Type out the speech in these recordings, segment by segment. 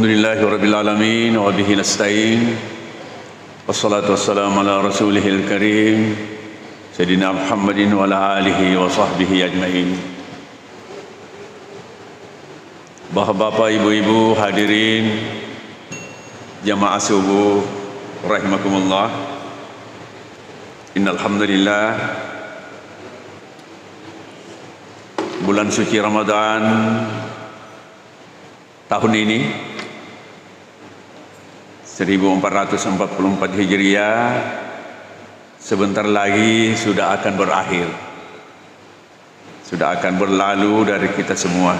Alhamdulillahi Rabbil Alamin Wa bihi nasta'in. Wassalatu wassalamu ala rasulihil karim Sayyidina Muhammadin wa ala alihi wa sahbihi ajma'in. Bapak-bapak, ibu-ibu, hadirin Jamaah subuh Rahimakumullah. Innalhamdulillah. Bulan suci Ramadan Tahun ini Tahun ini 1444 Hijriah sebentar lagi sudah akan berakhir. Sudah akan berlalu dari kita semua.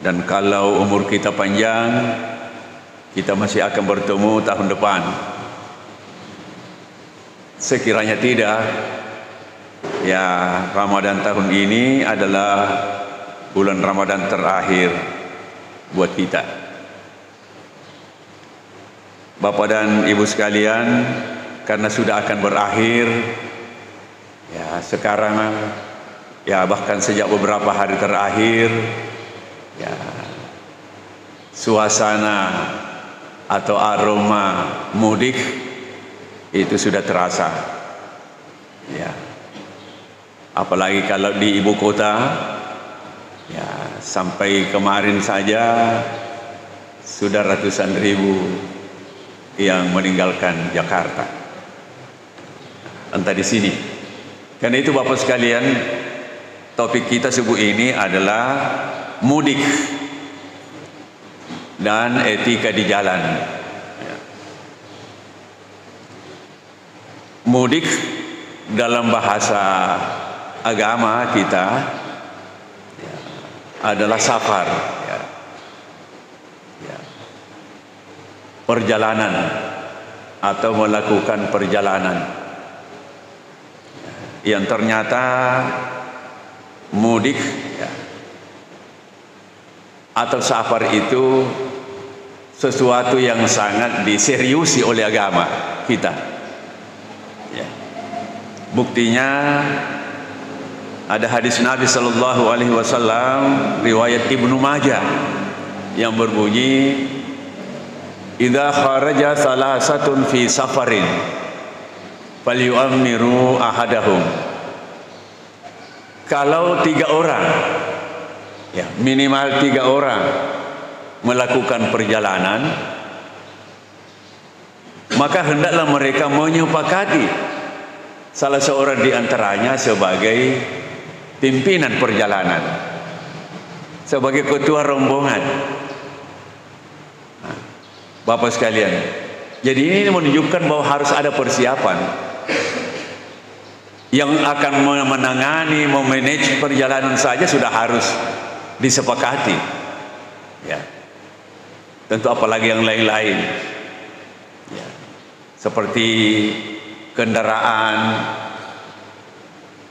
Dan kalau umur kita panjang, kita masih akan bertemu tahun depan. Sekiranya tidak, ya Ramadan tahun ini adalah bulan Ramadan terakhir buat kita. Bapak dan Ibu sekalian, karena sudah akan berakhir, ya sekarang ya bahkan sejak beberapa hari terakhir ya suasana atau aroma mudik itu sudah terasa ya. Apalagi kalau di ibu kota ya sampai kemarin saja sudah ratusan ribu yang meninggalkan Jakarta. Entah di sini. Karena itu Bapak sekalian topik kita subuh ini adalah mudik dan etika di jalan. Mudik dalam bahasa agama kita adalah safar, perjalanan atau melakukan perjalanan yang ternyata mudik atau safar itu sesuatu yang sangat diseriusi oleh agama kita. Ya. Buktinya ada hadis Nabi Shallallahu Alaihi Wasallam riwayat Ibnu Majah yang berbunyi Idza kharaja salasatun fi safarin falyu'ammiru ahadahum. Kalau tiga orang ya minimal tiga orang melakukan perjalanan maka hendaklah mereka menyepakati salah seorang di antaranya sebagai pimpinan perjalanan sebagai ketua rombongan Bapak sekalian. Jadi ini menunjukkan bahwa harus ada persiapan yang akan menangani, memanage perjalanan saja sudah harus disepakati. Ya. Tentu apalagi yang lain-lain. Ya. seperti kendaraan.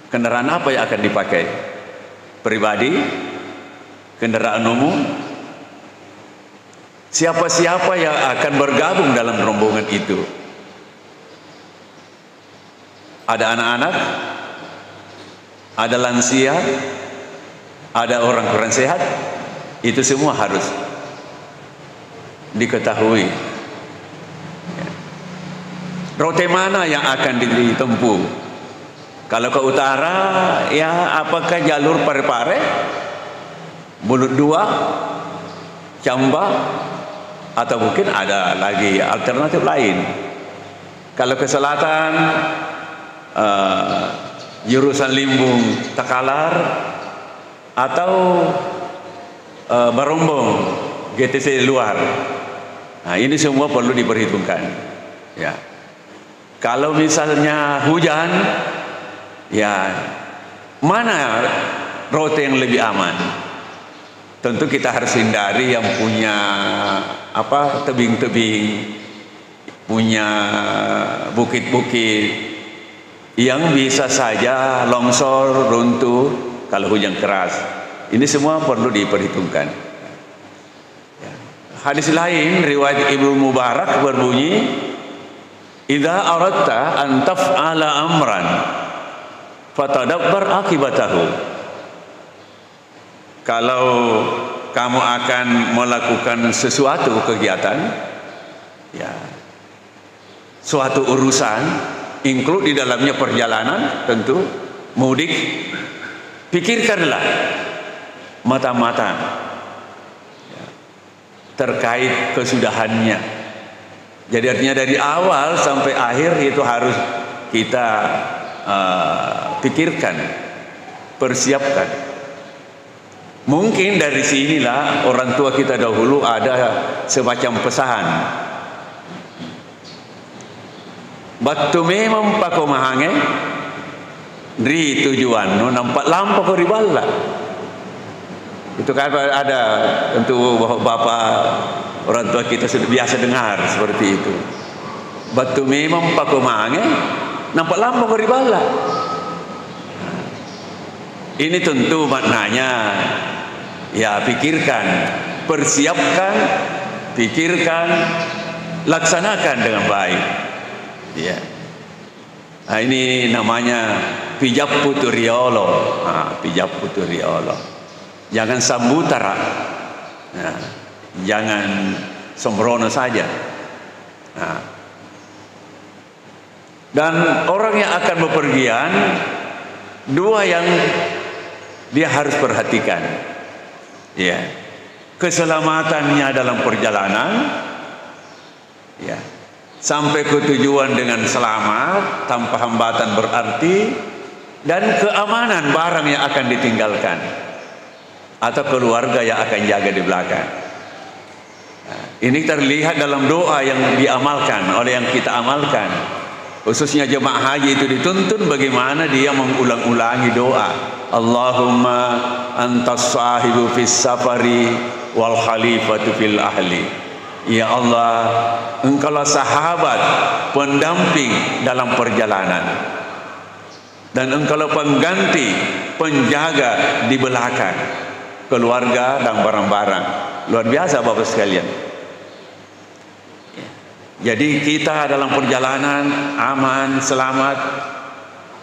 Kendaraan apa yang akan dipakai? Pribadi? Kendaraan umum siapa-siapa yang akan bergabung dalam rombongan itu? Ada anak-anak? Ada lansia? Ada orang kurang sehat? Itu semua harus diketahui. Rute mana yang akan ditempuh? Kalau ke utara ya apakah jalur pare-pare? Mulut dua camba atau mungkin ada lagi alternatif lain kalau ke selatan uh, jurusan limbung takalar atau uh, Barombong GTC luar. Nah, ini semua perlu diperhitungkan. Ya. Kalau misalnya hujan, ya mana rute yang lebih aman? Tentu kita harus hindari yang punya apa tebing-tebing, punya bukit-bukit yang bisa saja longsor, runtuh, kalau hujan keras. Ini semua perlu diperhitungkan. Ya. Hadis lain riwayat Ibnu Mubarak berbunyi, "Idza aradta an taf'ala amran fatadabbar akibatahu." Kalau kamu akan melakukan sesuatu kegiatan ya suatu urusan include di dalamnya perjalanan tentu mudik pikirkanlah mata-mata ya, terkait kesudahannya. Jadi artinya dari awal sampai akhir itu harus kita uh, pikirkan persiapkan Mungkin dari sinilah orang tua kita dahulu ada semacam pesan. Batu memang pako mahange di tujuan no nampak lampu ko riballa. Itu kan ada tentu bapak orang tua kita sudah biasa dengar seperti itu. Batu memang pako mahange nampak lampu ko riballa. Ini tentu maknanya ya pikirkan, persiapkan, pikirkan, laksanakan dengan baik. Ya. Nah, ini namanya pijak puturiolo. Nah, pijak puturiolo. Jangan sambutara. Nah, jangan sembrono saja. Nah. Dan orang yang akan bepergian dua yang dia harus perhatikan ya. Keselamatannya dalam perjalanan. Ya. Sampai ke tujuan dengan selamat tanpa hambatan berarti dan keamanan barang yang akan ditinggalkan atau keluarga yang akan jaga di belakang. Nah, ini terlihat dalam doa yang diamalkan oleh yang kita amalkan khususnya jemaah haji itu dituntun bagaimana dia mengulang-ulangi doa. Allahumma antas sahibu fis safari wal khalifatu fil ahli. Ya Allah engkaulah sahabat pendamping dalam perjalanan. Dan engkaulah pengganti penjaga di belakang. Keluarga dan barang-barang. Luar biasa Bapak sekalian jadi kita dalam perjalanan aman selamat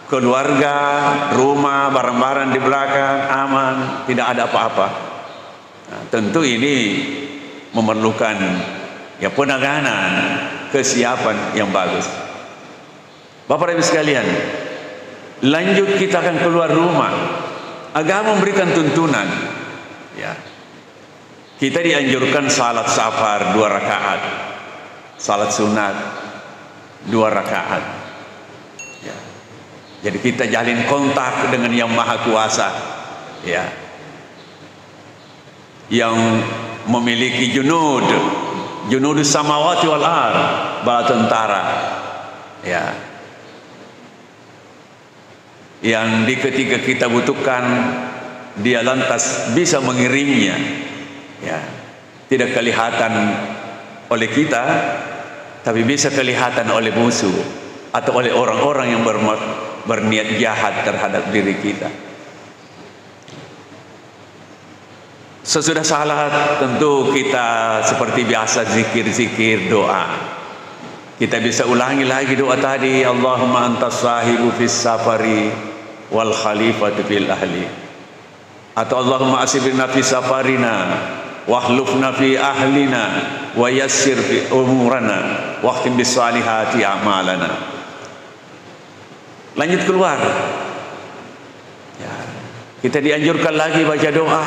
keluarga, rumah, barang-barang di belakang aman, tidak ada apa-apa. Nah, tentu ini memerlukan ya penanganan, kesiapan yang bagus. Bapak Ibu sekalian, lanjut kita akan keluar rumah. Agama memberikan tuntunan. Ya. Kita dianjurkan salat safar dua rakaat. Salat sunat dua rakaat. Jadi kita jalin kontak dengan yang maha kuasa. Ya. Yang memiliki junud. Junud samawati wal ar. Bala tentara. Ya. Yang di ketika kita butuhkan dia lantas bisa mengirimnya. Ya. Tidak kelihatan oleh kita tapi bisa kelihatan oleh musuh atau oleh orang-orang yang berniat jahat terhadap diri kita. Sesudah salat tentu kita seperti biasa zikir-zikir doa. Kita bisa ulangi lagi doa tadi Allahumma antas sahibu fis safari wal khalifatu fil ahli. Atau Allahumma asibna fi safarina wahlufna fi ahlina wa yassir fi umurana waqtim bis salihati a'malana lanjut keluar. Ya, kita dianjurkan lagi baca doa.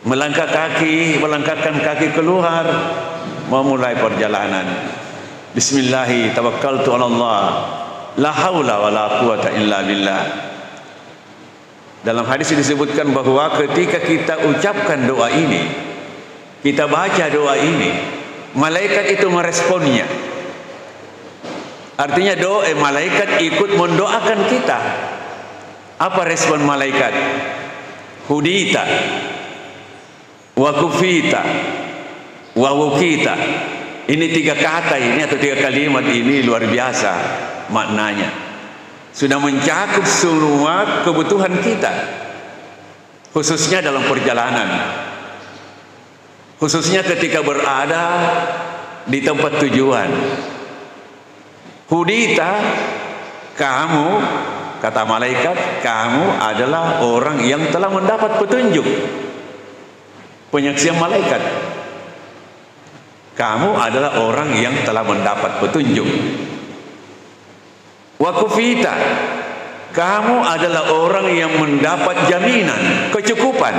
Melangkah kaki melangkahkan kaki keluar. Memulai perjalanan. Bismillahi tawakkaltu ala Allah. La haula wa la quwata illa billah. Dalam hadis disebutkan bahwa ketika kita ucapkan doa ini kita baca doa ini malaikat itu meresponnya Artinya doa eh, malaikat ikut mendoakan kita. Apa respon malaikat? Hudita wa kufita wa wukita. Ini tiga kata ini atau tiga kalimat ini luar biasa maknanya. Sudah mencakup semua kebutuhan kita. Khususnya dalam perjalanan. Khususnya ketika berada di tempat tujuan. Hudita kamu kata malaikat kamu adalah orang yang telah mendapat petunjuk penyaksian malaikat. Kamu adalah orang yang telah mendapat petunjuk. Wa kufita. Kamu adalah orang yang mendapat jaminan kecukupan.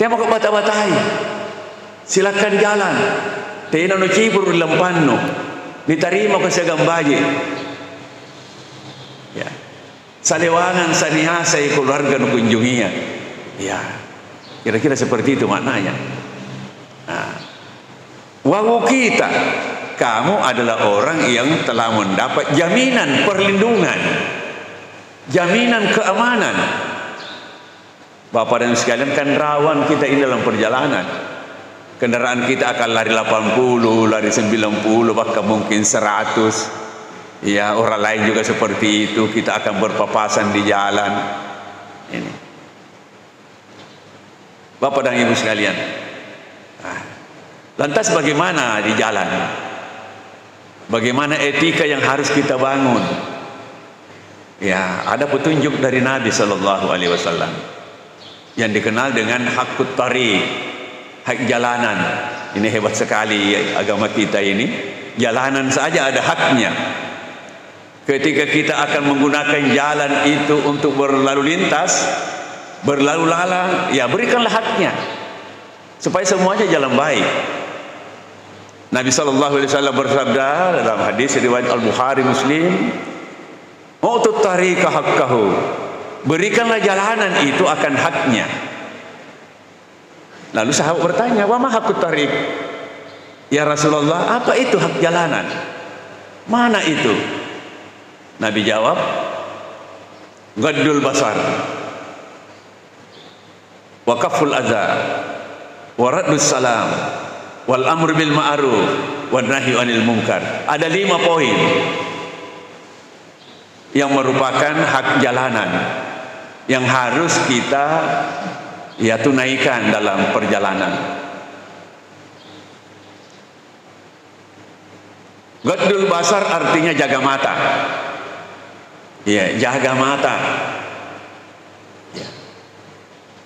Dia mau bata-batai. Silakan jalan. Tena no cibur lempanno. Diterima ke segambaji. Ya. Salewangan sanihasai keluarga no kunjunginya. Ya. Kira-kira seperti itu maknanya. Nah. Wawu kita kamu adalah orang yang telah mendapat jaminan perlindungan jaminan keamanan Bapak dan sekalian kan rawan kita ini dalam perjalanan. Kendaraan kita akan lari 80 lari 90 bahkan mungkin 100 ya orang lain juga seperti itu kita akan berpapasan di jalan. Ini. Bapak dan Ibu sekalian. Ah. lantas bagaimana di jalan? Bagaimana etika yang harus kita bangun? Ya, ada petunjuk dari Nabi sallallahu alaihi wasallam yang dikenal dengan hakut tariq, hak jalanan. Ini hebat sekali agama kita ini. Jalanan saja ada haknya. Ketika kita akan menggunakan jalan itu untuk berlalu lintas, berlalu lalang, ya berikanlah haknya. Supaya semuanya jalan baik. Nabi wasallam bersabda dalam hadis riwayat Al-Bukhari Muslim, "Utut tariqa haqqahu." Berikanlah jalanan itu akan haknya. Lalu sahabat bertanya, "Wa ma tariq?" Ya Rasulullah, apa itu hak jalanan? Mana itu? Nabi jawab, "Gaddul basar." Wa kaful adza. Wa raddus salam wal amr bil ma'ruf wan nahi anil munkar. Ada lima poin yang merupakan hak jalanan yang harus kita ya tunaikan dalam perjalanan. Gaddul basar artinya jaga mata. Ya, jaga mata. Ya.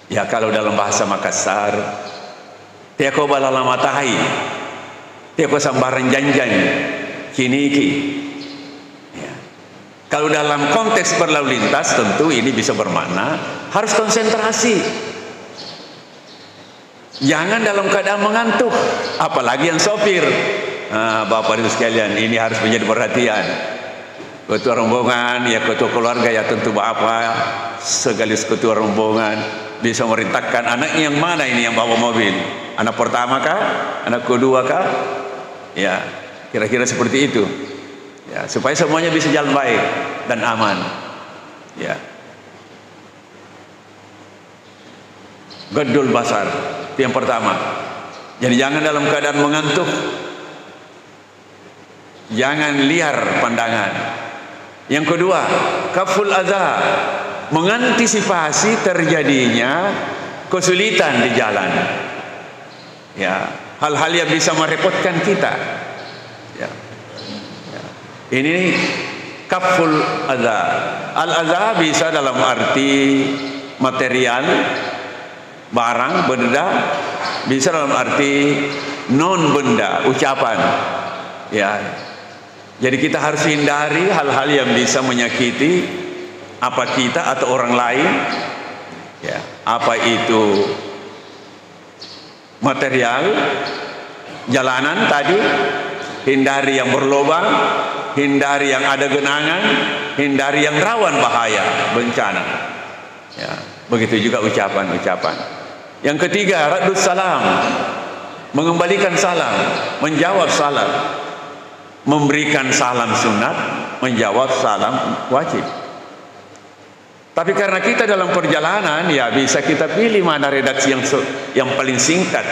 Ya kalau dalam bahasa Makassar Tiap kau balala matahai Tiap kau sambaran janjan Kiniki. Kalau dalam konteks berlalu lintas Tentu ini bisa bermakna Harus konsentrasi Jangan dalam keadaan mengantuk Apalagi yang sopir nah, Bapak ibu sekalian Ini harus menjadi perhatian Ketua rombongan Ya ketua keluarga ya tentu bapak Segalis ketua rombongan Bisa merintahkan anaknya yang mana ini yang bawa mobil Anak pertama kah? Anak kedua kah? Ya, kira-kira seperti itu. Ya, supaya semuanya bisa jalan baik dan aman. Ya. Gedul basar itu yang pertama. Jadi jangan dalam keadaan mengantuk. Jangan liar pandangan. Yang kedua, kaful adza, mengantisipasi terjadinya kesulitan di jalan ya hal-hal yang bisa merepotkan kita. Ini kaful adza. Al adza bisa dalam arti material barang benda. Bisa dalam arti non benda ucapan. Ya. Jadi kita harus hindari hal-hal yang bisa menyakiti apa kita atau orang lain. Ya. Apa itu material jalanan tadi hindari yang berlobang hindari yang ada genangan hindari yang rawan bahaya bencana. Ya begitu juga ucapan-ucapan. Yang ketiga radus salam. Mengembalikan salam menjawab salam. Memberikan salam sunat menjawab salam wajib. Tapi karena kita dalam perjalanan ya bisa kita pilih mana redaksi yang yang paling singkat.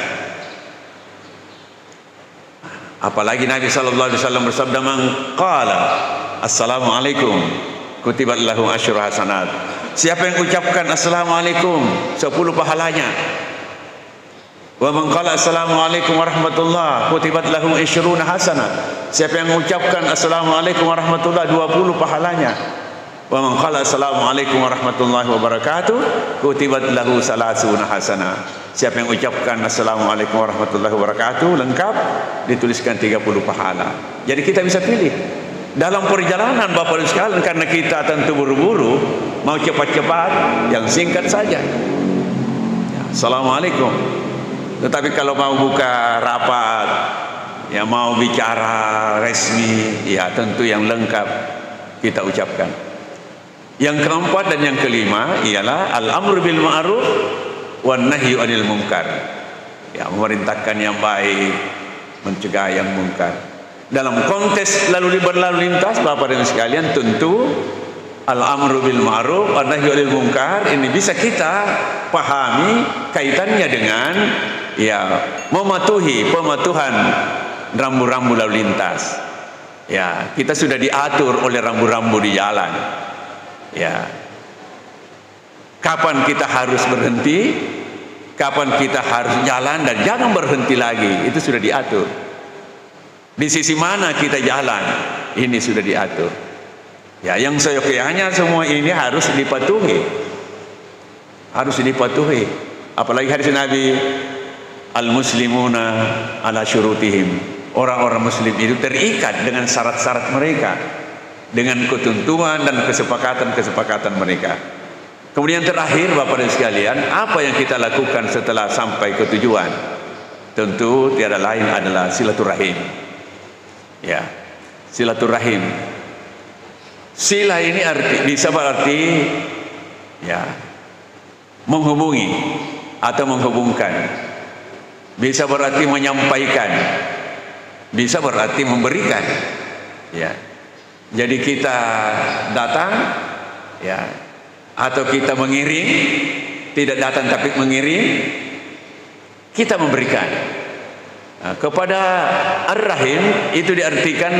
Apalagi Nabi sallallahu alaihi wasallam bersabda man assalamualaikum kutibat lahu asyru hasanat. Siapa yang ucapkan assalamualaikum 10 pahalanya. Wa man assalamualaikum warahmatullah kutibat lahu isyruna hasanat. Siapa yang mengucapkan assalamualaikum warahmatullah 20 pahalanya. Wa man qala assalamualaikum warahmatullahi wabarakatuh kutibat lahu salasuna hasana. Siapa yang ucapkan assalamualaikum warahmatullahi wabarakatuh lengkap dituliskan 30 pahala. Jadi kita bisa pilih dalam perjalanan Bapak Ibu sekalian karena kita tentu buru-buru mau cepat-cepat yang singkat saja. Ya, assalamualaikum. Tetapi kalau mau buka rapat, ya mau bicara resmi, ya tentu yang lengkap kita ucapkan. Yang keempat dan yang kelima ialah al-amru bil ma'ruf wan nahyu anil munkar. Ya, memerintahkan yang baik, mencegah yang munkar. Dalam konteks lalu berlalu lintas Bapak dan sekalian tentu al-amru bil ma'ruf wan nahyu anil munkar ini bisa kita pahami kaitannya dengan ya mematuhi pematuhan rambu-rambu lalu lintas. Ya, kita sudah diatur oleh rambu-rambu di jalan. Ya. Kapan kita harus berhenti? Kapan kita harus jalan dan jangan berhenti lagi? Itu sudah diatur. Di sisi mana kita jalan? Ini sudah diatur. Ya, yang saya hanya semua ini harus dipatuhi. Harus dipatuhi. Apalagi hadis Nabi al-muslimuna ala syurutihim. Orang-orang muslim itu terikat dengan syarat-syarat mereka dengan ketentuan dan kesepakatan-kesepakatan mereka. Kemudian terakhir Bapak dan sekalian, apa yang kita lakukan setelah sampai ke tujuan? Tentu tiada lain adalah silaturahim. Ya, silaturahim. Sila ini arti bisa berarti ya menghubungi atau menghubungkan. Bisa berarti menyampaikan. Bisa berarti memberikan. Ya. Jadi kita datang ya atau kita mengirim tidak datang tapi mengirim kita memberikan. Nah, kepada ar-rahim itu diartikan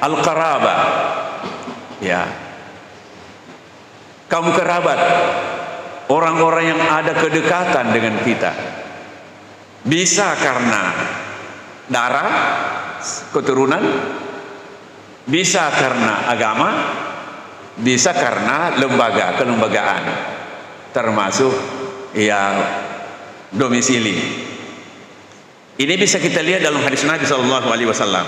al-qaraba. Ya. Kaum kerabat orang-orang yang ada kedekatan dengan kita. Bisa karena darah keturunan bisa karena agama, bisa karena lembaga, kelembagaan. Termasuk ya domisili. Ini bisa kita lihat dalam hadis Nabi sallallahu alaihi wasallam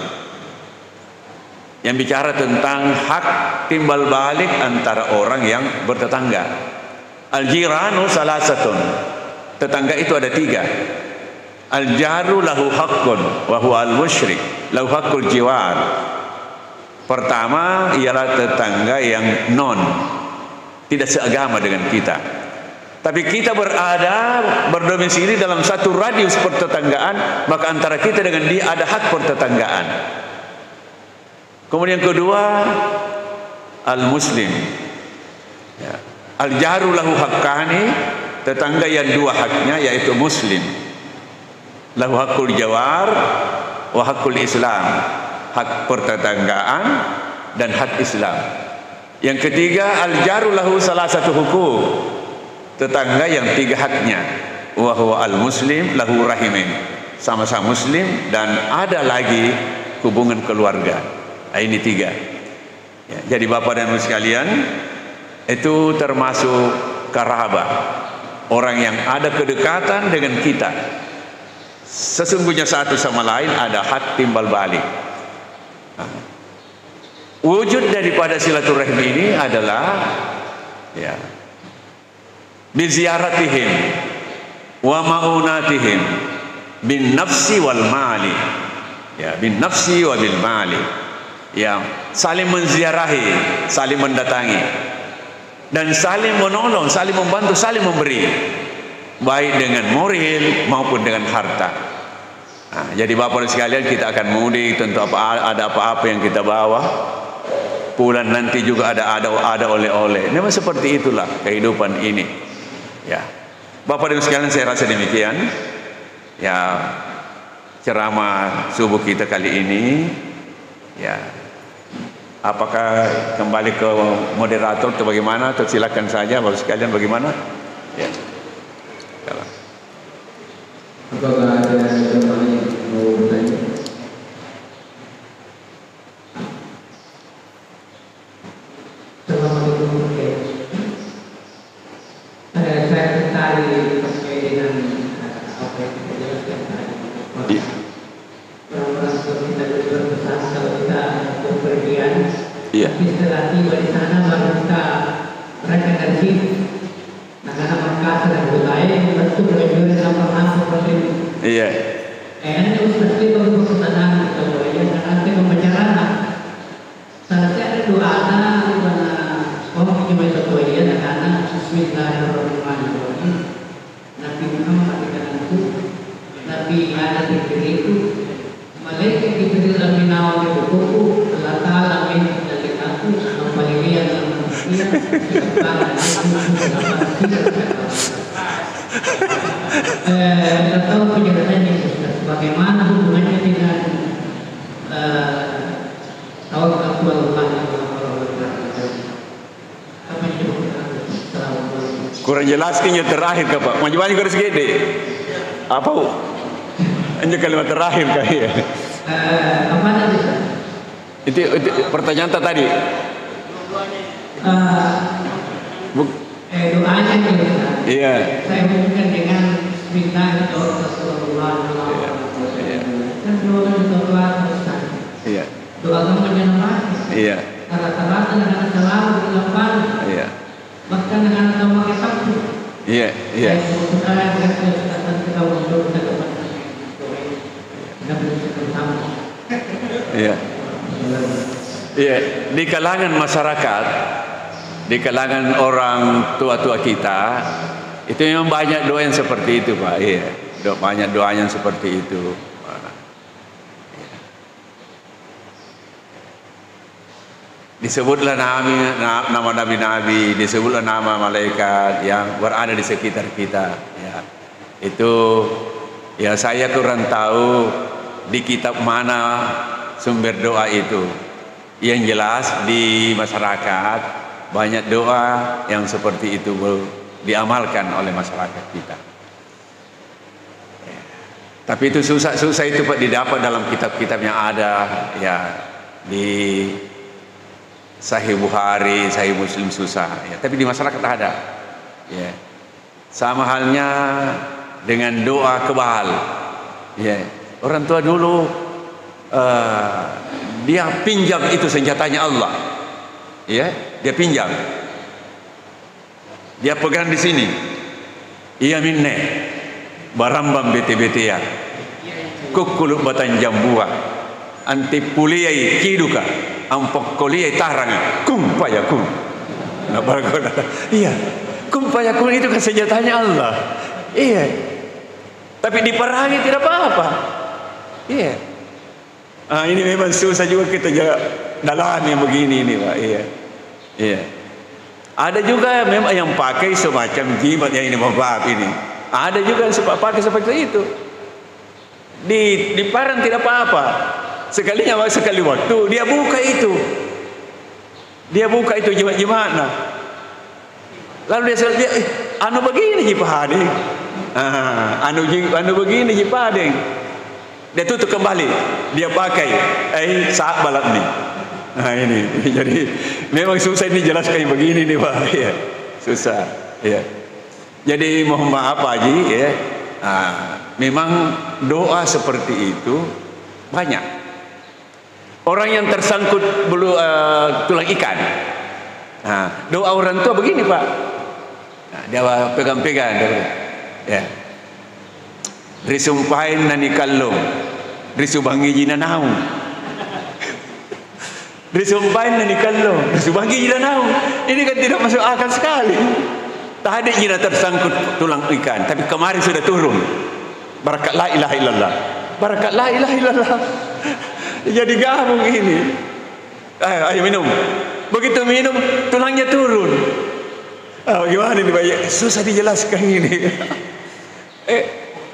yang bicara tentang hak timbal balik antara orang yang bertetangga. Al-jiranu salasatun. Tetangga itu ada tiga. Al-jaru lahu haqqun wa huwa al-musyrik, lahu haqqul jiwar Pertama ialah tetangga yang non tidak seagama dengan kita. Tapi kita berada berdomisili dalam satu radius pertetanggaan, maka antara kita dengan dia ada hak pertetanggaan. Kemudian kedua, al-muslim. Ya. Al-jaru lahu tetangga yang dua haknya yaitu muslim. Lahu hakul jawar wa hakul islam hak pertetanggaan dan hak Islam. Yang ketiga al-jaru lahu salah satu hukum. Tetangga yang tiga haknya. Wa huwa al-muslim lahu rahimin. Sama-sama muslim dan ada lagi hubungan keluarga. Nah, ini tiga. Ya, jadi Bapak dan Ibu sekalian, itu termasuk karabat. Orang yang ada kedekatan dengan kita. Sesungguhnya satu sama lain ada hak timbal balik. Wujud daripada silaturahim ini adalah ya biziaratihim wa maunatihim bin nafsi wal mali. Ya bin nafsi wa bil mali. Ya saling menziarahi saling mendatangi. Dan saling menolong saling membantu saling memberi. Baik dengan moral maupun dengan harta Nah, jadi Bapak dan sekalian kita akan mudik tentu apa ada apa-apa yang kita bawa. Pulang nanti juga ada ada ada oleh-oleh. Memang seperti itulah kehidupan ini. Ya. Bapak dan sekalian saya rasa demikian. Ya ceramah subuh kita kali ini ya apakah kembali ke moderator atau bagaimana atau silakan saja Bapak sekalian bagaimana ya apakah ada Assalamualaikum Iya. Tapi setelah tiba di sana baru kita mereka dari sini. Nah karena Makassar dan wilayah tentu belajar dalam pernah seperti itu. Iya. Eh, ini Ustaz kita untuk kesenangan kita boleh ya karena kita pembicaraan. Seharusnya ada doa ada di mana oh kita baca doa ya dan karena Bismillahirrahmanirrahim. Nabi Muhammad ketika itu Nabi ada di diri itu Malaikat Jibril amin awal itu buku Allah Ta'ala min dari aku Kembalian dalam manusia Eh, kita tahu penjelasannya Ustaz Bagaimana hubungannya dengan eh, Tawakal Allah Apa yang coba kita Assalamualaikum Kurang jelaskan yang terakhir ke Pak. Macam mana harus gede? Apa? Hanya kalimat terakhir kah ya? Apa tadi? Itu, itu pertanyaan tadi. Buk, eh, doanya iya. Saya hubungkan dengan Rasulullah. Kan doa kan doa Ustaz. Iya. Doa kamu jangan mati. Iya. Rata-rata dengan selalu di lapangan. Iya. Bahkan dengan kamu pakai sabtu. Iya. Iya. Saya sekarang kan Ustaz kita untuk kita kepada bersama. Iya. Iya, di kalangan masyarakat, di kalangan orang tua-tua kita, itu memang banyak doa yang seperti itu, Pak. Iya, banyak doa yang seperti itu. Iya. Disebutlah nama, nama nabi-nabi, disebutlah nama malaikat yang berada di sekitar kita. Ya. Itu ya saya kurang tahu di kitab mana sumber doa itu. Yang jelas di masyarakat banyak doa yang seperti itu diamalkan oleh masyarakat kita. Tapi itu susah-susah itu Pak didapat dalam kitab-kitab yang ada ya di Sahih Bukhari, Sahih Muslim susah ya. Tapi di masyarakat ada. Ya. Sama halnya dengan doa kebal. Ya. Orang tua dulu eh, dia pinjam itu senjatanya Allah. Ya, dia pinjam. Dia pegang di sini. Iya minne. Barambam bete-bete ya. Kukulu batan jambua. Anti puliyai kiduka. Ampok koliyai tarang. Kum payakun. Nah, bagus. Iya. Kum payakun itu kan senjatanya Allah. Iya. Tapi diperangi tidak apa-apa. Iya. Ah, ini memang susah juga kita jaga dalami begini ini Pak. Iya. Iya. Ada juga memang yang pakai semacam jimat yang ini maaf ini. Ada juga yang pakai seperti itu. Di di parang tidak apa-apa. Sekalinya sekali waktu dia buka itu. Dia buka itu jimat-jimat nah. Lalu dia dia eh, anu begini jipading. Ah, anu anu begini jipading. Dia tutup kembali. Dia pakai. Eh, saat balap ni. Nah ini. Jadi memang susah ini jelaskan begini nih Pak. Ya. Susah. Ya. Jadi mohon maaf Pak Haji ya. Ah, memang doa seperti itu banyak. Orang yang tersangkut bulu uh, tulang ikan. Nah, doa orang tua begini Pak. Nah, dia pegang-pegang. Ya. Risumpahin nani kallong. Risubangi jina naung. Risumpahin nani kallong. Risubangi jina naung. Ini kan tidak masuk akal sekali. Tadi jina tersangkut tulang ikan, tapi kemarin sudah turun. Barakat la ilaha illallah. Barakat la ilaha illallah. Jadi gabung ini. Ayo, ayo minum. Begitu minum, tulangnya turun. Oh, gimana ini Pak? Susah dijelaskan ini. eh,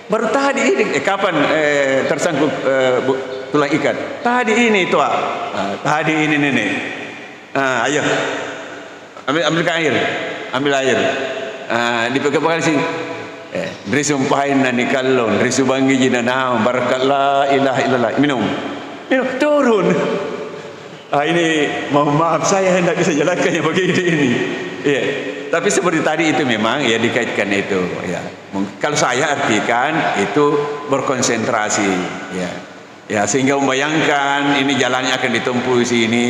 baru tadi ini, eh, kapan eh, tersangkut eh, bu- tulang ikan? Tadi ini tua. Ah, tadi ini nenek. Ah, ayo. Ambil ambilkan air. Ambil air. Ah, dipegang-pegang sini. Eh, dari sumpahin nani kallon, dari subangi jina naam, barakallah ilaha illallah. Minum. Minum turun. Ah, ini mohon maaf saya hendak bisa jelaskan yang begini ini. Iya. Tapi seperti tadi itu memang ya dikaitkan itu ya. Kalau saya artikan itu berkonsentrasi ya. Ya, sehingga membayangkan ini jalannya akan ditempuh di sini,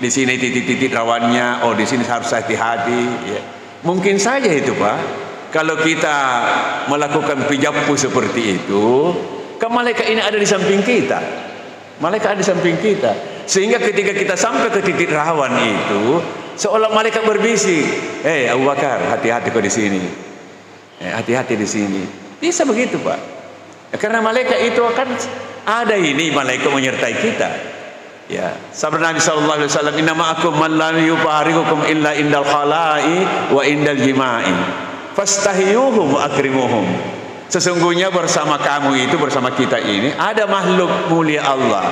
di sini titik-titik rawannya, oh di sini harus hati-hati. Ya. Mungkin saja itu Pak, kalau kita melakukan pijapu seperti itu, kan malaikat ini ada di samping kita. Malaikat ada di samping kita. Sehingga ketika kita sampai ke titik rawan itu, seolah malaikat berbisik, "Eh, hey, Abu Bakar, hati-hati kau di sini. Eh, hati-hati di sini." Bisa begitu, Pak. Ya, karena malaikat itu akan ada ini malaikat menyertai kita. Ya, sabda Nabi sallallahu alaihi wasallam, "Inna ma'akum man la yufariqukum illa indal khala'i wa indal jima'i. Fastahiyuhum wa akrimuhum." Sesungguhnya bersama kamu itu bersama kita ini ada makhluk mulia Allah.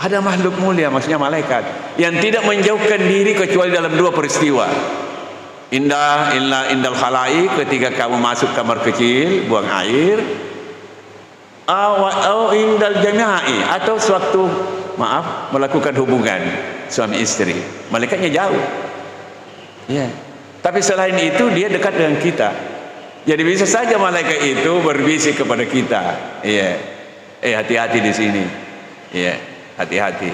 Ada makhluk mulia maksudnya malaikat yang tidak menjauhkan diri kecuali dalam dua peristiwa. Indah illa indal khalai ketika kamu masuk kamar kecil buang air. Atau indal jami'i atau suatu maaf melakukan hubungan suami istri. Malaikatnya jauh. Ya. Tapi selain itu dia dekat dengan kita jadi bisa saja malaikat itu berbisik kepada kita. Ya eh hati-hati di sini. Ya hati-hati.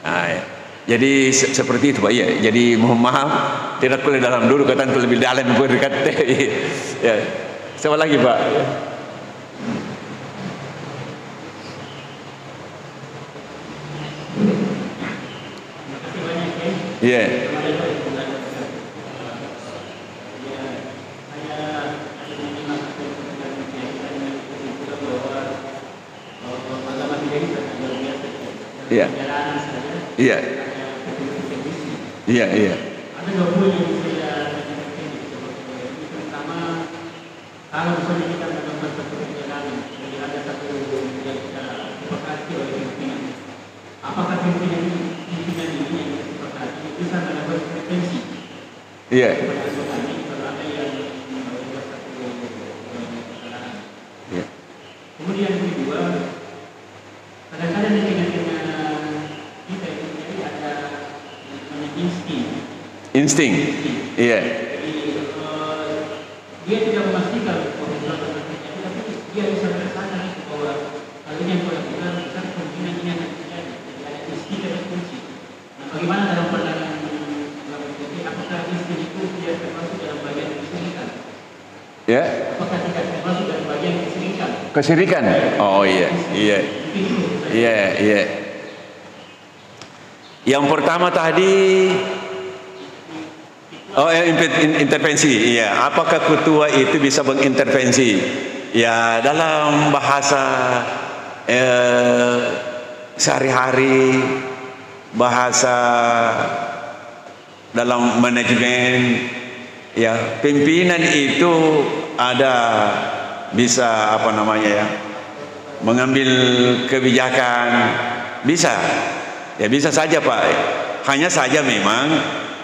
Nah, ya. jadi se seperti itu Pak. Ya jadi mohon maaf tidak boleh dalam dulu kata lebih dalam berdekat ya. Siapa lagi Pak? Iya. Yeah. Iya. Iya. Iya, iya. Ada dua poin yang saya pertama kalau misalnya kita melakukan satu perjalanan jadi ada satu yang kita sepakati oleh pimpinan apakah pimpinan ini pimpinan ini yang kita sepakati bisa melakukan frekuensi Iya. kepada anggota ini kalau ada yang membuat satu kesalahan Iya. kemudian yang kedua kadang-kadang di tengah-tengah kita itu jadi ada yang namanya insting Insting. Iya. Eh, dia tidak memastikan bahwa melakukan terjadi, tapi dia bisa merasakan bahwa hal ini yang boleh kita besar kemungkinan ini akan terjadi. Jadi ada isti dan kunci. Nah, bagaimana dalam pandangan ulama jadi apakah isti itu dia termasuk dalam bagian kesirikan? Ya. Apakah tidak termasuk dalam bagian kesirikan? Kesirikan. Oh iya, iya. Iya, iya. Yang pertama tadi Oh, ya, intervensi. Iya, apakah ketua itu bisa mengintervensi? Ya, dalam bahasa eh, sehari-hari, bahasa dalam manajemen, ya pimpinan itu ada bisa apa namanya ya, mengambil kebijakan bisa, ya bisa saja pak. Hanya saja memang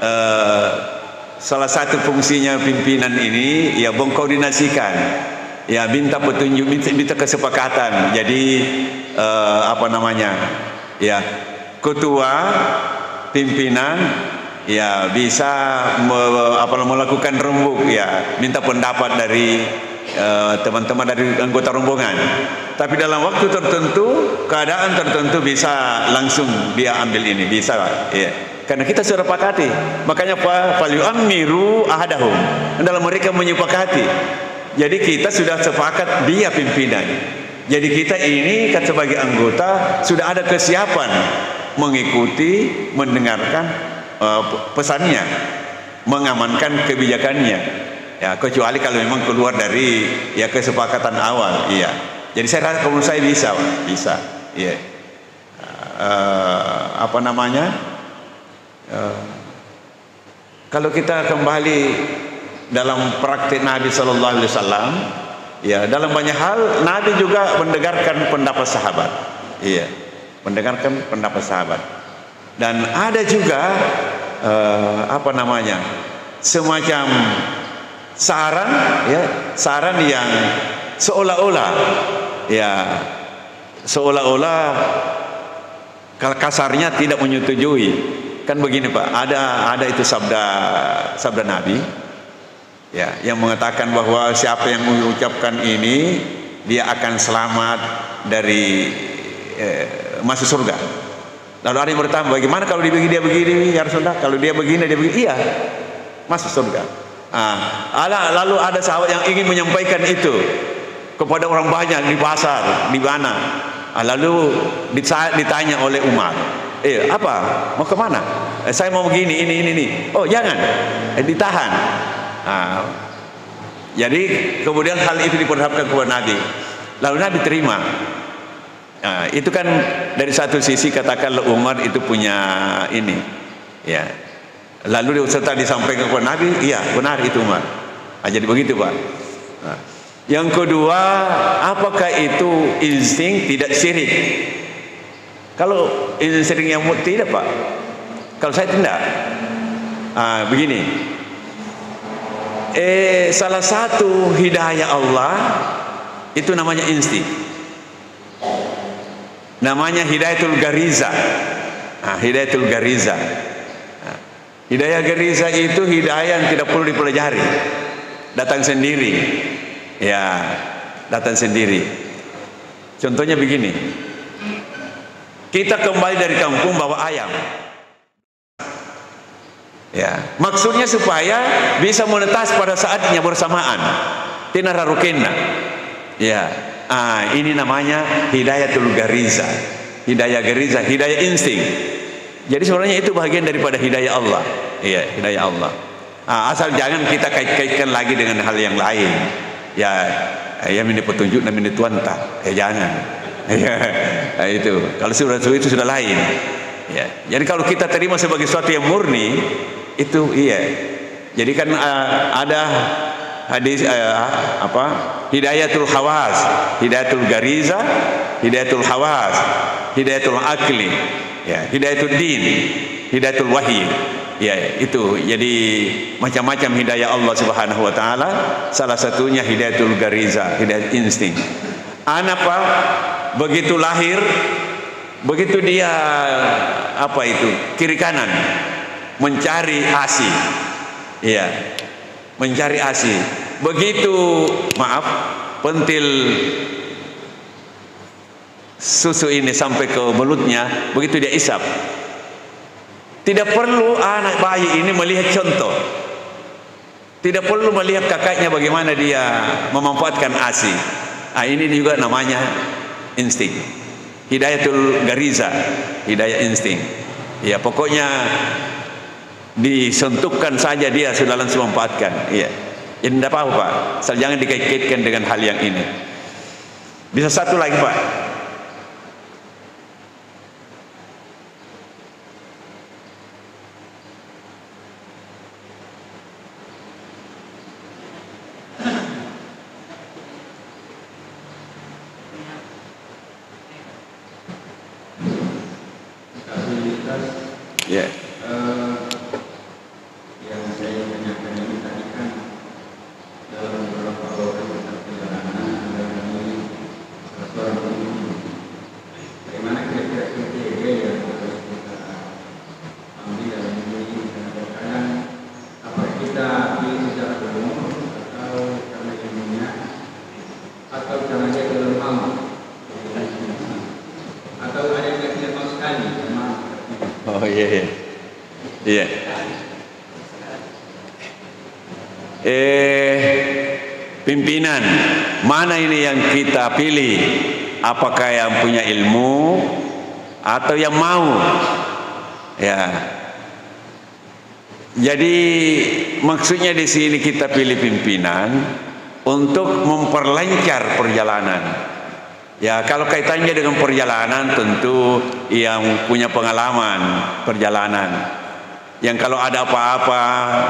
eh, salah satu fungsinya pimpinan ini ya mengkoordinasikan ya minta petunjuk minta, minta kesepakatan. Jadi eh, apa namanya ya ketua pimpinan ya bisa me- apa melakukan rembuk ya minta pendapat dari eh, teman-teman dari anggota rombongan. Tapi dalam waktu tertentu keadaan tertentu bisa langsung dia ambil ini bisa ya karena kita sudah sepakati. Makanya fa falyu'ammiru ahadahum. Dalam mereka menyepakati. Jadi kita sudah sepakat dia pimpinan. Jadi kita ini kan sebagai anggota sudah ada kesiapan mengikuti mendengarkan uh, pesannya mengamankan kebijakannya. Ya kecuali kalau memang keluar dari ya kesepakatan awal. Iya. Jadi saya rasa kalau saya bisa bisa. Iya. Eh, apa namanya Eh, kalau kita kembali dalam praktik Nabi Sallallahu Alaihi Wasallam, ya dalam banyak hal Nabi juga mendengarkan pendapat sahabat, iya, mendengarkan pendapat sahabat. Dan ada juga eh, apa namanya semacam saran, ya saran yang seolah-olah, ya seolah-olah kasarnya tidak menyetujui kan begini Pak ada ada itu sabda sabda Nabi ya yang mengatakan bahwa siapa yang mengucapkan ini dia akan selamat dari eh, masuk surga. Lalu ada yang bertanya, bagaimana kalau dia begini, dia begini, ya Rasulullah? Kalau dia begini, dia begini, iya, masuk surga. Ah, lalu ada sahabat yang ingin menyampaikan itu kepada orang banyak di pasar, di mana. Ah, lalu dita- ditanya oleh Umar, eh apa? Mau ke mana? Eh, saya mau begini, ini, ini, ini. Oh jangan, eh, ditahan. Ah, jadi kemudian hal itu diperhadapkan kepada Nabi. Lalu Nabi terima. Nah, itu kan dari satu sisi katakanlah Umar itu punya ini, ya. Lalu setelah disampaikan kepada Nabi, iya benar itu Umar. Nah, jadi begitu pak. Nah, yang kedua, apakah itu insting tidak syirik? Kalau insting yang tidak pak. Kalau saya tidak. Ah, begini. Eh, salah satu hidayah Allah itu namanya insting. Namanya hidayatul gariza. Nah, hidayatul gariza. Nah, hidayah gariza itu hidayah yang tidak perlu dipelajari. Datang sendiri. Ya, datang sendiri. Contohnya begini. Kita kembali dari kampung bawa ayam. Ya, maksudnya supaya bisa menetas pada saatnya bersamaan. Rukinna. Ya, ah ini namanya hidayatul gariza. Hidayah gariza, hidayah insting. Jadi sebenarnya itu bagian daripada hidayah Allah. Iya, hidayah Allah. Ah, asal jangan kita kait-kaitkan lagi dengan hal yang lain. Ya, ya ini petunjuk ini tuan tak. Ya jangan. Ya, itu. Kalau sudah itu sudah lain. Ya. Jadi kalau kita terima sebagai sesuatu yang murni, itu iya. Jadi kan uh, ada hadis uh, apa? Hidayatul hawas, hidayatul gariza, hidayatul hawas, hidayatul akli, ya, hidayatul din, hidayatul wahyi. Ya, itu. Jadi macam-macam hidayah Allah Subhanahu wa taala, salah satunya hidayatul gariza, hidayah insting. Anak apa? Begitu lahir, begitu dia apa itu? Kiri kanan mencari ASI. Iya. Mencari ASI. Begitu maaf, pentil susu ini sampai ke mulutnya, begitu dia isap. Tidak perlu anak bayi ini melihat contoh. Tidak perlu melihat kakaknya bagaimana dia memanfaatkan ASI. Ah ini juga namanya insting. Hidayatul gariza, hidayah insting. Ya pokoknya disentuhkan saja dia sudah langsung memanfaatkan. Iya. Jadi tidak apa-apa Pak. Jangan dikait-kaitkan dengan hal yang ini. Bisa satu lagi Pak. Ya. Yeah. Eh, yang saya tanyakan ini tadi kan dalam beberapa orang tentang perjalanan ada ini seorang ibu. Bagaimana kira-kira kriteria yang harus kita ambil dalam ini? Kadang-kadang apa kita pilih secara umum atau karena ilmunya atau dia belum mau atau ada yang tidak mau sekali Oh iya iya. Iya. Eh pimpinan mana ini yang kita pilih? Apakah yang punya ilmu atau yang mau? Ya. Jadi maksudnya di sini kita pilih pimpinan untuk memperlancar perjalanan. Ya kalau kaitannya dengan perjalanan tentu yang punya pengalaman perjalanan. Yang kalau ada apa-apa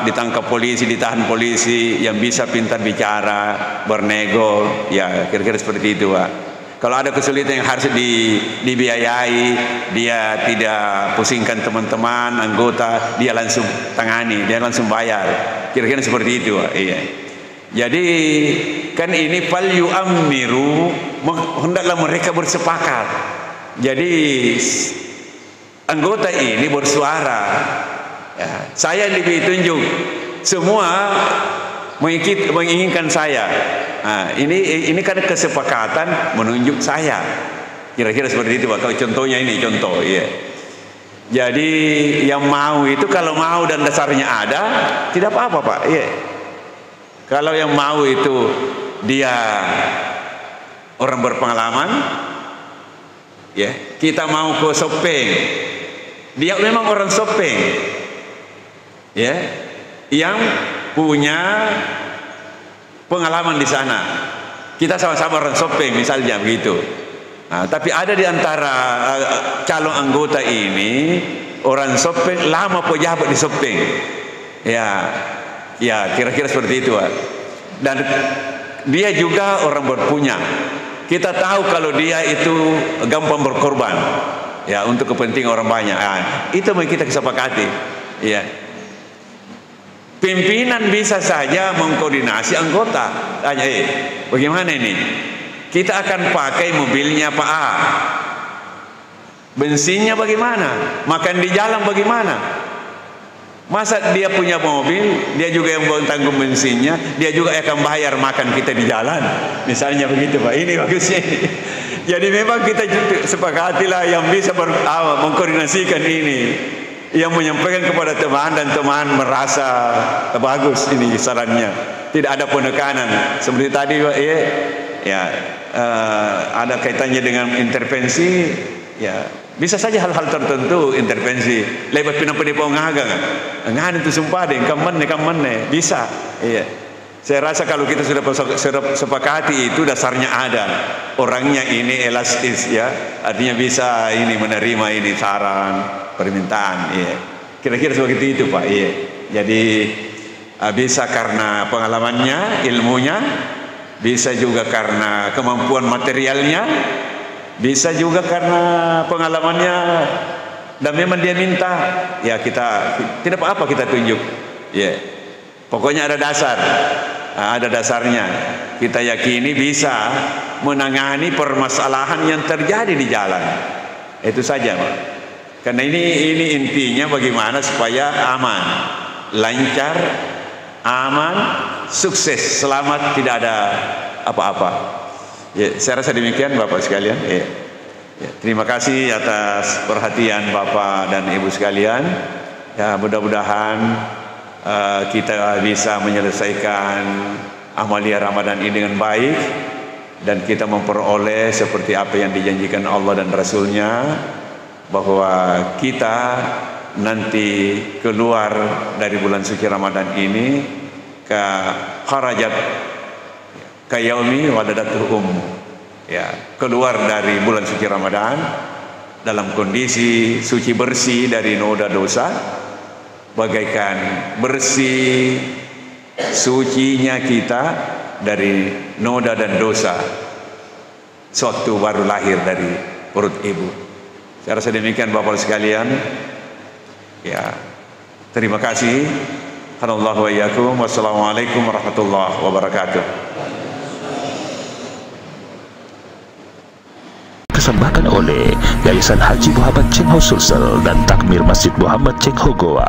ditangkap polisi, ditahan polisi, yang bisa pintar bicara, bernego, ya kira-kira seperti itu Pak. Kalau ada kesulitan yang harus di, dibiayai, dia tidak pusingkan teman-teman, anggota, dia langsung tangani, dia langsung bayar. Kira-kira seperti itu. Iya. Jadi kan ini fal yu'ammiru hendaklah mereka bersepakat. Jadi anggota ini bersuara. Ya, saya lebih tunjuk. Semua menginginkan saya. Nah, ini ini kan kesepakatan menunjuk saya. Kira-kira seperti itu Pak. Kalau contohnya ini contoh, iya. Jadi yang mau itu kalau mau dan dasarnya ada, tidak apa-apa Pak. Iya. Kalau yang mau itu dia orang berpengalaman, ya kita mau ke Sopeng, dia memang orang Sopeng, ya yang punya pengalaman di sana. Kita sama-sama orang Sopeng misalnya begitu. Nah, tapi ada di antara uh, calon anggota ini orang Sopeng lama pejabat di Sopeng. Ya, ya kira-kira seperti itu, Pak. Dan dia juga orang berpunya. Kita tahu kalau dia itu gampang berkorban, ya untuk kepentingan orang banyak. Nah, itu yang kita kesepakati. Ya, pimpinan bisa saja mengkoordinasi anggota. Tanya, eh, bagaimana ini? Kita akan pakai mobilnya Pak A. Bensinnya bagaimana? Makan di jalan bagaimana? Masa dia punya mobil, dia juga yang tanggung bensinnya, dia juga akan bayar makan kita di jalan. Misalnya begitu Pak. Ini bagusnya. Jadi memang kita sepakatilah yang bisa ber, ah, mengkoordinasikan ini. Yang menyampaikan kepada teman dan teman merasa bagus ini sarannya. Tidak ada penekanan. Seperti tadi Pak, ya, ya uh, ada kaitannya dengan intervensi ya bisa saja hal-hal tertentu intervensi. Lewat pinang penipu ngaga ngan itu sumpah deh kaman nih bisa. Iya. Saya rasa kalau kita sudah sepakati itu dasarnya ada. Orangnya ini elastis ya. Artinya bisa ini menerima ini saran permintaan iya. Kira-kira seperti itu pak iya. Jadi uh, bisa karena pengalamannya ilmunya bisa juga karena kemampuan materialnya bisa juga karena pengalamannya dan memang dia minta. Ya kita tidak apa-apa kita tunjuk. Ya. Yeah. pokoknya ada dasar. Nah, ada dasarnya. Kita yakini bisa menangani permasalahan yang terjadi di jalan. Itu saja Pak. karena ini ini intinya bagaimana supaya aman lancar aman sukses. Selamat tidak ada apa-apa Ya, saya rasa demikian Bapak sekalian. Ya. Ya, terima kasih atas perhatian Bapak dan Ibu sekalian. Ya, mudah-mudahan uh, kita bisa menyelesaikan amalia Ramadan ini dengan baik dan kita memperoleh seperti apa yang dijanjikan Allah dan Rasulnya bahwa kita nanti keluar dari bulan suci Ramadan ini ke kharajat kayaumi wadadatul um ya keluar dari bulan suci Ramadan dalam kondisi suci bersih dari noda dosa bagaikan bersih sucinya kita dari noda dan dosa sewaktu baru lahir dari perut ibu. Saya rasa demikian Bapak sekalian. Ya terima kasih. Wassalamualaikum warahmatullahi wabarakatuh dipersembahkan oleh Yayasan Haji Muhammad Cengho Sulsel dan Takmir Masjid Muhammad Cengho Goa.